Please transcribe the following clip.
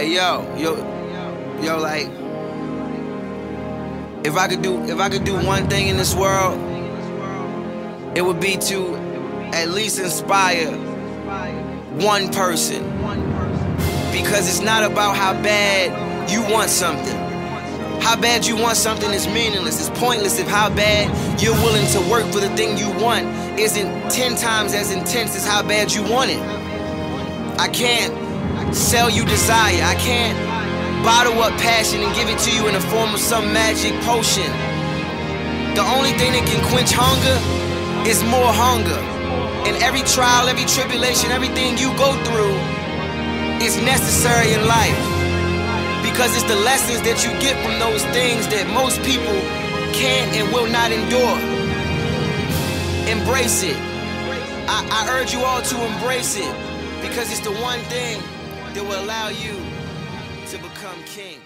Hey yo, yo, yo, like, if I could do, if I could do one thing in this world, it would be to at least inspire one person. Because it's not about how bad you want something. How bad you want something is meaningless. It's pointless if how bad you're willing to work for the thing you want isn't 10 times as intense as how bad you want it. I can't sell you desire. I can't bottle up passion and give it to you in the form of some magic potion. The only thing that can quench hunger is more hunger. And every trial, every tribulation, everything you go through is necessary in life. Because it's the lessons that you get from those things that most people can't and will not endure. Embrace it. I, I urge you all to embrace it because it's the one thing that will allow you to become king.